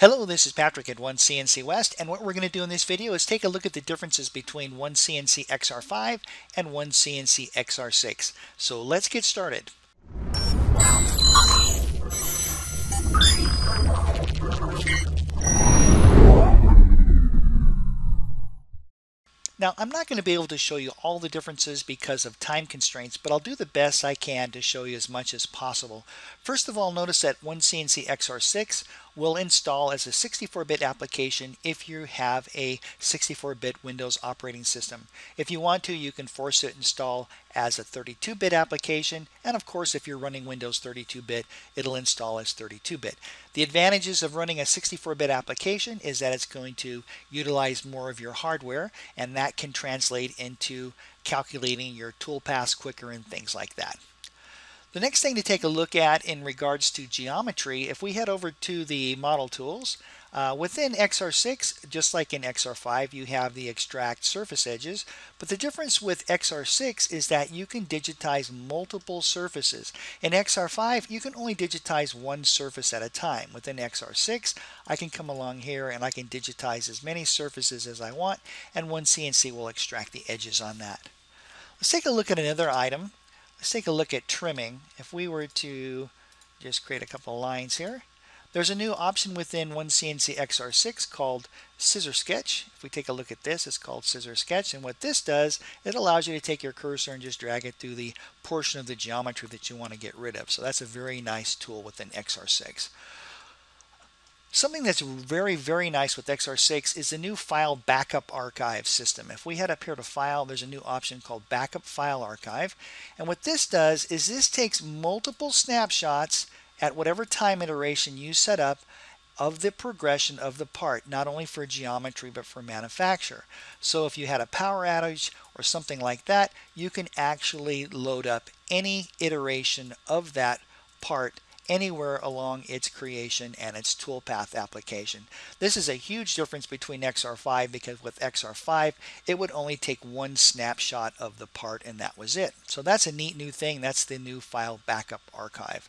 Hello, this is Patrick at OneCNC West, and what we're going to do in this video is take a look at the differences between OneCNC XR5 and OneCNC XR6. So let's get started. Now, I'm not going to be able to show you all the differences because of time constraints, but I'll do the best I can to show you as much as possible. First of all, notice that OneCNC XR6 will install as a 64-bit application if you have a 64-bit Windows operating system. If you want to, you can force it install as a 32-bit application, and of course, if you're running Windows 32-bit, it'll install as 32-bit. The advantages of running a 64-bit application is that it's going to utilize more of your hardware, and that can translate into calculating your toolpaths quicker and things like that. The next thing to take a look at in regards to geometry, if we head over to the model tools, uh, within XR6, just like in XR5, you have the extract surface edges, but the difference with XR6 is that you can digitize multiple surfaces. In XR5, you can only digitize one surface at a time. Within XR6, I can come along here and I can digitize as many surfaces as I want, and OneCNC will extract the edges on that. Let's take a look at another item. Let's take a look at trimming. If we were to just create a couple of lines here, there's a new option within OneCNC XR6 called Scissor Sketch. If we take a look at this, it's called Scissor Sketch. And what this does, it allows you to take your cursor and just drag it through the portion of the geometry that you want to get rid of. So that's a very nice tool within XR6. Something that's very, very nice with XR6 is the new file backup archive system. If we head up here to file, there's a new option called backup file archive. And what this does is this takes multiple snapshots at whatever time iteration you set up of the progression of the part, not only for geometry but for manufacture. So if you had a power outage or something like that, you can actually load up any iteration of that part anywhere along its creation and its toolpath application. This is a huge difference between XR5 because with XR5 it would only take one snapshot of the part and that was it. So that's a neat new thing. That's the new file backup archive.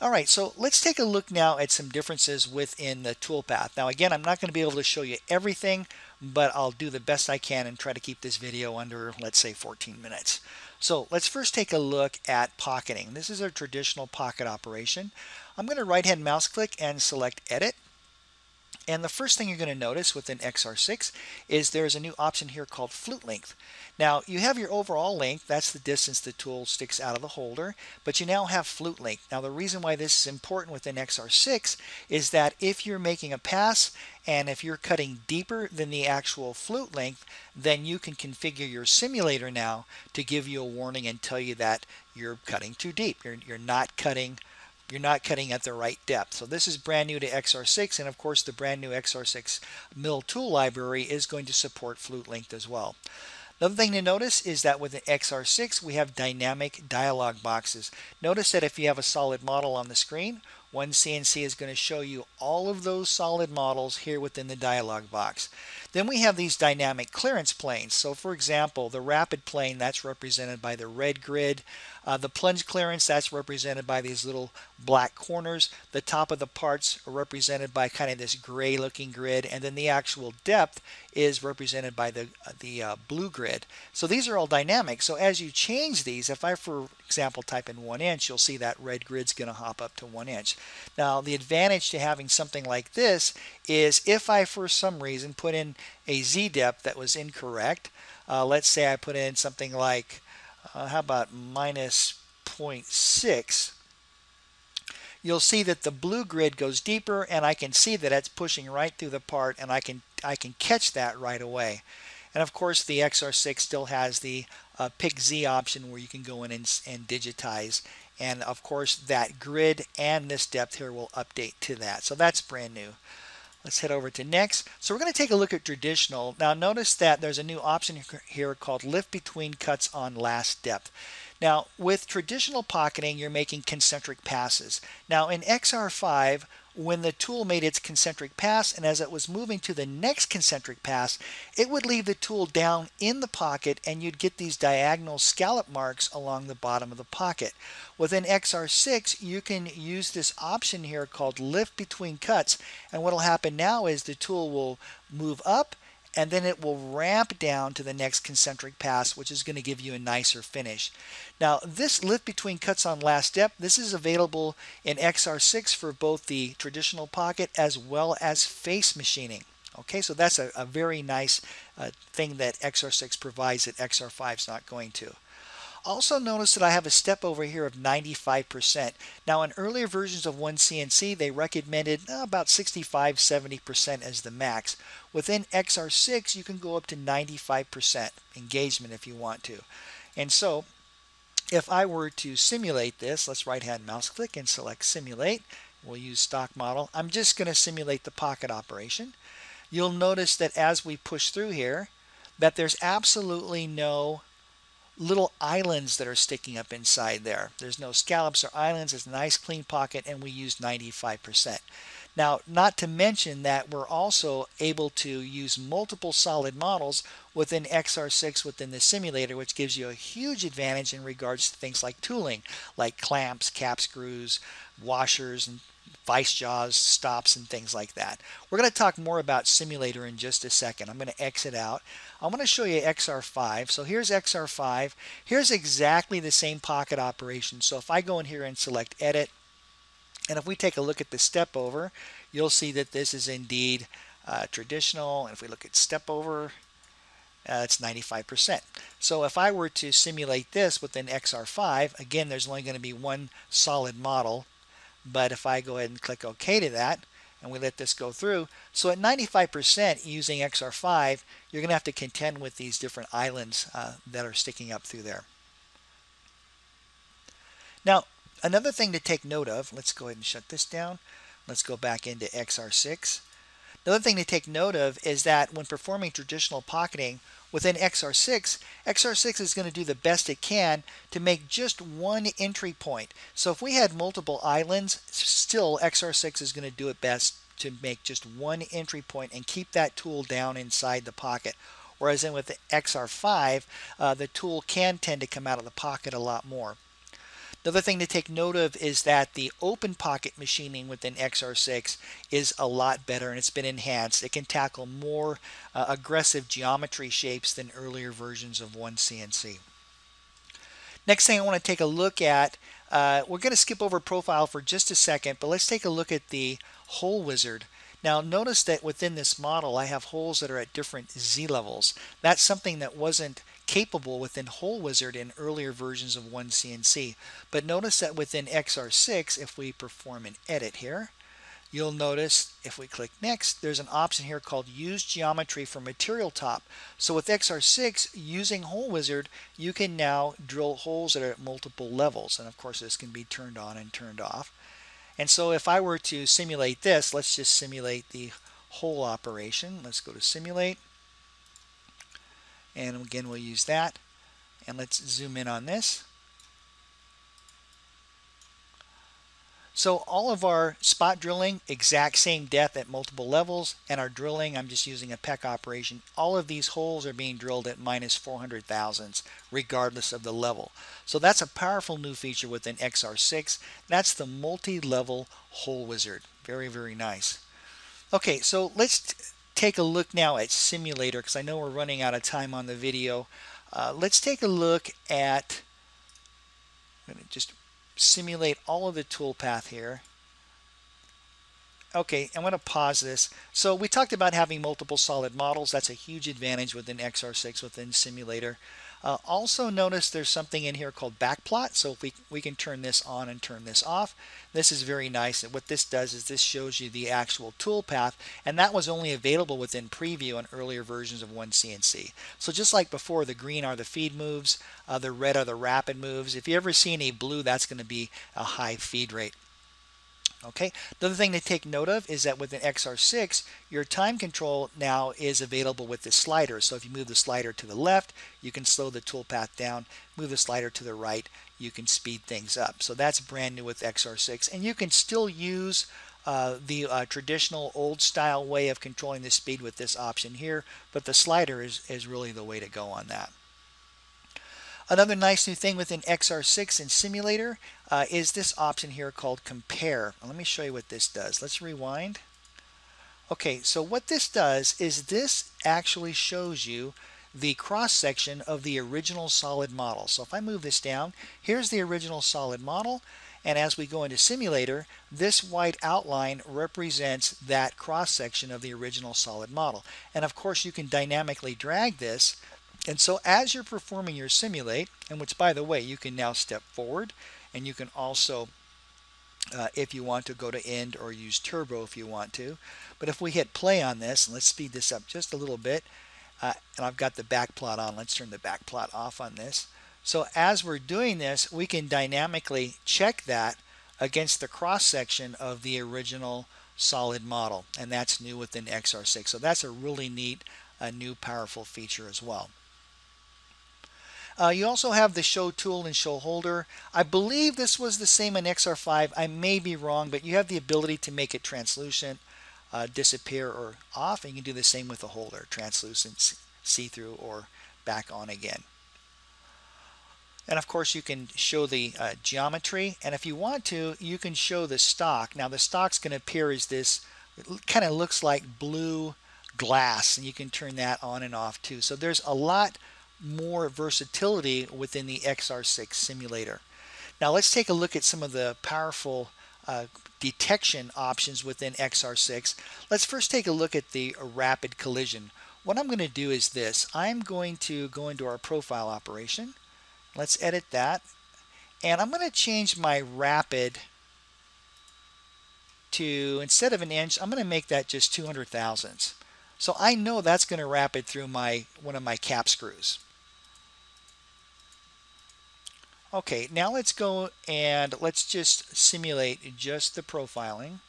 All right, so let's take a look now at some differences within the toolpath. Now again, I'm not going to be able to show you everything, but I'll do the best I can and try to keep this video under, let's say, 14 minutes. So let's first take a look at pocketing. This is a traditional pocket operation. I'm going to right hand mouse click and select edit. And the first thing you're going to notice within XR6 is there's a new option here called flute length. Now you have your overall length, that's the distance the tool sticks out of the holder, but you now have flute length. Now the reason why this is important within XR6 is that if you're making a pass and if you're cutting deeper than the actual flute length, then you can configure your simulator now to give you a warning and tell you that you're cutting too deep. You're, you're not cutting you're not cutting at the right depth. So this is brand new to XR6 and of course the brand new XR6 mill tool library is going to support flute length as well. Another thing to notice is that with the XR6 we have dynamic dialog boxes. Notice that if you have a solid model on the screen OneCNC is going to show you all of those solid models here within the dialog box. Then we have these dynamic clearance planes. So for example, the rapid plane, that's represented by the red grid. Uh, the plunge clearance, that's represented by these little black corners. The top of the parts are represented by kind of this gray looking grid. And then the actual depth is represented by the, uh, the uh, blue grid. So these are all dynamic. So as you change these, if I, for example, type in one inch, you'll see that red grid's going to hop up to one inch. Now, the advantage to having something like this is if I, for some reason, put in a Z depth that was incorrect, uh, let's say I put in something like, uh, how about minus 0.6, you'll see that the blue grid goes deeper and I can see that it's pushing right through the part and I can I can catch that right away. And of course the XR6 still has the uh, pick Z option where you can go in and, and digitize and of course that grid and this depth here will update to that. So that's brand new. Let's head over to next. So we're going to take a look at traditional. Now notice that there's a new option here called lift between cuts on last depth. Now with traditional pocketing you're making concentric passes. Now in XR5 when the tool made its concentric pass and as it was moving to the next concentric pass, it would leave the tool down in the pocket and you'd get these diagonal scallop marks along the bottom of the pocket. Within XR6, you can use this option here called lift between cuts and what will happen now is the tool will move up and then it will ramp down to the next concentric pass which is going to give you a nicer finish. Now this lift between cuts on last step this is available in XR6 for both the traditional pocket as well as face machining. Okay so that's a, a very nice uh, thing that XR6 provides that XR5 is not going to. Also notice that I have a step over here of 95%. Now in earlier versions of OneCNC they recommended uh, about 65-70% as the max. Within XR6 you can go up to 95% engagement if you want to. And so if I were to simulate this, let's right hand mouse click and select simulate. We'll use stock model. I'm just going to simulate the pocket operation. You'll notice that as we push through here that there's absolutely no little islands that are sticking up inside there. There's no scallops or islands. It's a nice clean pocket and we use 95%. Now, not to mention that we're also able to use multiple solid models within XR6 within the simulator, which gives you a huge advantage in regards to things like tooling, like clamps, cap screws, washers, and vice jaws, stops, and things like that. We're going to talk more about simulator in just a second. I'm going to exit out. I'm going to show you XR5. So here's XR5. Here's exactly the same pocket operation. So if I go in here and select edit, and if we take a look at the step over, you'll see that this is indeed uh, traditional. And if we look at step over, uh, it's 95%. So if I were to simulate this within XR5, again, there's only going to be one solid model. But if I go ahead and click OK to that, and we let this go through, so at 95% using XR5, you're going to have to contend with these different islands uh, that are sticking up through there. Now, another thing to take note of, let's go ahead and shut this down. Let's go back into XR6. Another thing to take note of is that when performing traditional pocketing, within XR6, XR6 is going to do the best it can to make just one entry point. So if we had multiple islands, still XR6 is going to do it best to make just one entry point and keep that tool down inside the pocket. Whereas in with the XR5, uh, the tool can tend to come out of the pocket a lot more. The other thing to take note of is that the open pocket machining within XR6 is a lot better and it's been enhanced. It can tackle more uh, aggressive geometry shapes than earlier versions of OneCNC. Next thing I want to take a look at, uh, we're going to skip over profile for just a second, but let's take a look at the hole wizard. Now notice that within this model I have holes that are at different Z levels. That's something that wasn't capable within Hole Wizard in earlier versions of OneCNC. But notice that within XR6, if we perform an edit here, you'll notice if we click next, there's an option here called use geometry for material top. So with XR6, using Hole Wizard, you can now drill holes that are at multiple levels. And of course, this can be turned on and turned off. And so if I were to simulate this, let's just simulate the hole operation. Let's go to simulate and again we'll use that. And let's zoom in on this. So all of our spot drilling exact same depth at multiple levels. And our drilling I'm just using a peck operation. All of these holes are being drilled at minus 400 thousandths regardless of the level. So that's a powerful new feature within XR6 that's the multi-level hole wizard. Very very nice. Okay so let's take a look now at simulator because I know we're running out of time on the video. Uh, let's take a look at, I'm going to just simulate all of the toolpath here. Okay, I'm going to pause this. So we talked about having multiple solid models. That's a huge advantage within XR6 within Simulator. Uh, also notice there's something in here called backplot. So we, we can turn this on and turn this off. This is very nice. And what this does is this shows you the actual toolpath. And that was only available within preview on earlier versions of OneCNC. So just like before, the green are the feed moves. Uh, the red are the rapid moves. If you ever see any blue, that's going to be a high feed rate. Okay. The other thing to take note of is that with an XR6, your time control now is available with the slider. So if you move the slider to the left, you can slow the toolpath down. Move the slider to the right, you can speed things up. So that's brand new with XR6. And you can still use uh, the uh, traditional old style way of controlling the speed with this option here, but the slider is, is really the way to go on that. Another nice new thing within XR6 and Simulator uh, is this option here called Compare. Let me show you what this does. Let's rewind. Okay, so what this does is this actually shows you the cross section of the original solid model. So if I move this down, here's the original solid model. And as we go into simulator, this white outline represents that cross section of the original solid model. And of course, you can dynamically drag this. And so as you're performing your simulate, and which by the way, you can now step forward and you can also, uh, if you want to go to end or use turbo if you want to. But if we hit play on this, and let's speed this up just a little bit, uh, and I've got the back plot on. Let's turn the back plot off on this. So as we're doing this, we can dynamically check that against the cross section of the original solid model. And that's new within XR6. So that's a really neat, a new powerful feature as well. Uh, you also have the show tool and show holder. I believe this was the same in XR5. I may be wrong, but you have the ability to make it translucent uh, disappear or off and you can do the same with the holder translucent see-through or back on again and of course you can show the uh, geometry and if you want to you can show the stock now the stock's going to appear as this kind of looks like blue glass and you can turn that on and off too so there's a lot more versatility within the XR6 simulator now let's take a look at some of the powerful uh, detection options within XR6. Let's first take a look at the rapid collision. What I'm going to do is this. I'm going to go into our profile operation. Let's edit that. And I'm going to change my rapid to, instead of an inch, I'm going to make that just 200 thousandths. So I know that's going to rapid through my one of my cap screws. Okay, now let's go and let's just simulate just the profiling.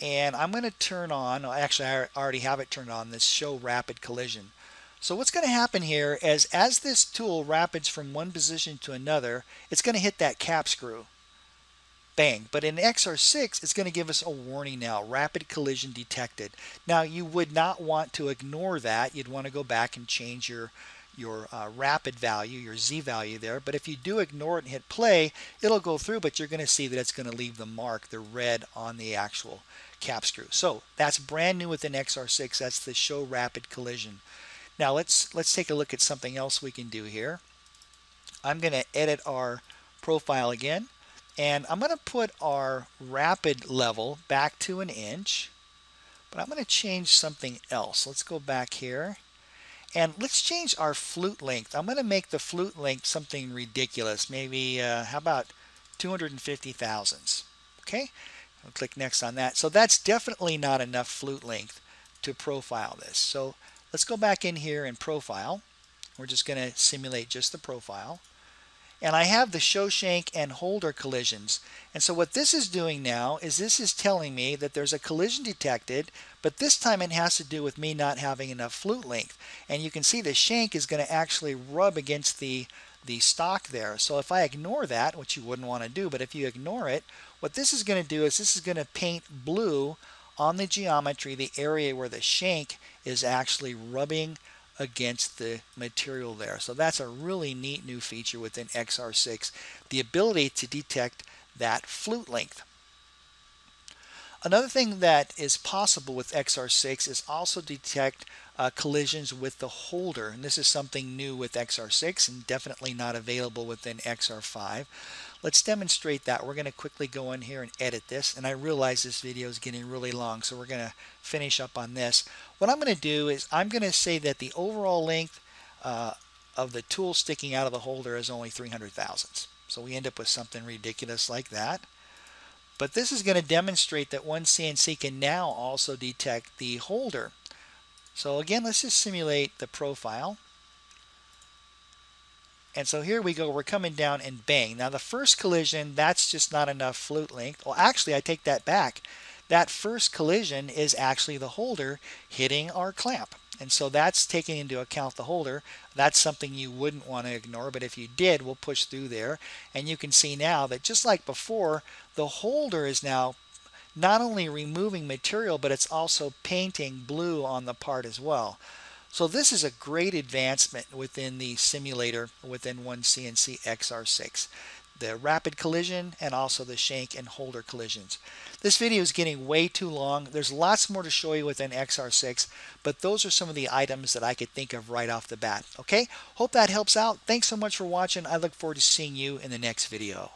And I'm going to turn on, actually I already have it turned on, this show rapid collision. So what's going to happen here is as this tool rapids from one position to another, it's going to hit that cap screw. Bang. But in XR6, it's going to give us a warning now, rapid collision detected. Now you would not want to ignore that. You'd want to go back and change your your uh, rapid value, your Z value there. But if you do ignore it and hit play, it'll go through, but you're going to see that it's going to leave the mark, the red on the actual cap screw. So that's brand new with within XR6. That's the show rapid collision. Now let's let's take a look at something else we can do here. I'm going to edit our profile again and I'm going to put our rapid level back to an inch but I'm going to change something else. Let's go back here and let's change our flute length. I'm going to make the flute length something ridiculous. Maybe, uh, how about 250 thousandths? Okay, I'll click next on that. So that's definitely not enough flute length to profile this. So let's go back in here and profile. We're just going to simulate just the profile and I have the show shank and holder collisions. And so what this is doing now is this is telling me that there's a collision detected, but this time it has to do with me not having enough flute length. And you can see the shank is going to actually rub against the the stock there. So if I ignore that, which you wouldn't want to do, but if you ignore it, what this is going to do is this is going to paint blue on the geometry, the area where the shank is actually rubbing against the material there. So that's a really neat new feature within XR6, the ability to detect that flute length. Another thing that is possible with XR6 is also detect uh, collisions with the holder. And this is something new with XR6 and definitely not available within XR5. Let's demonstrate that. We're going to quickly go in here and edit this. And I realize this video is getting really long, so we're going to finish up on this. What I'm going to do is I'm going to say that the overall length uh, of the tool sticking out of the holder is only 300 thousandths. So we end up with something ridiculous like that. But this is going to demonstrate that OneCNC can now also detect the holder. So again, let's just simulate the profile. And so here we go, we're coming down and bang. Now the first collision, that's just not enough flute length. Well, actually, I take that back. That first collision is actually the holder hitting our clamp. And so that's taking into account the holder. That's something you wouldn't want to ignore, but if you did, we'll push through there. And you can see now that just like before, the holder is now not only removing material, but it's also painting blue on the part as well. So this is a great advancement within the simulator within OneCNC XR6 the rapid collision and also the shank and holder collisions. This video is getting way too long. There's lots more to show you within XR6, but those are some of the items that I could think of right off the bat. Okay, hope that helps out. Thanks so much for watching. I look forward to seeing you in the next video.